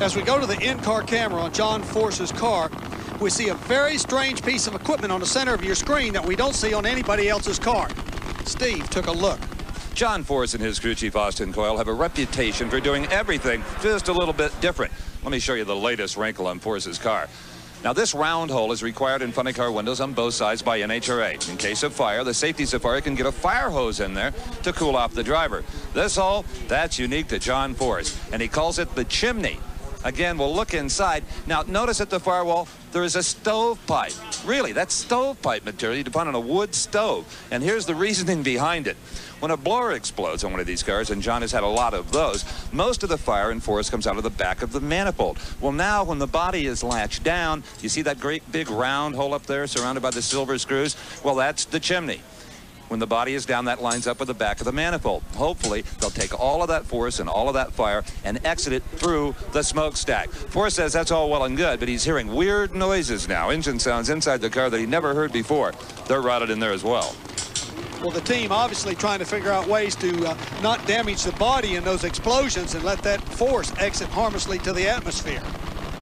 As we go to the in-car camera on John Force's car, we see a very strange piece of equipment on the center of your screen that we don't see on anybody else's car. Steve took a look. John Force and his crew chief Austin Coil have a reputation for doing everything just a little bit different. Let me show you the latest wrinkle on Force's car. Now, this round hole is required in funny car windows on both sides by NHRA. In case of fire, the safety safari can get a fire hose in there to cool off the driver. This hole, that's unique to John Force, and he calls it the chimney. Again, we'll look inside. Now, notice at the firewall, there is a stovepipe. Really, that's stovepipe material you'd on a wood stove. And here's the reasoning behind it. When a blower explodes on one of these cars, and John has had a lot of those, most of the fire and force comes out of the back of the manifold. Well, now when the body is latched down, you see that great big round hole up there surrounded by the silver screws? Well, that's the chimney. When the body is down, that lines up with the back of the manifold. Hopefully, they'll take all of that force and all of that fire and exit it through the smokestack. Force says that's all well and good, but he's hearing weird noises now, engine sounds inside the car that he never heard before. They're routed in there as well. Well, the team obviously trying to figure out ways to uh, not damage the body in those explosions and let that force exit harmlessly to the atmosphere.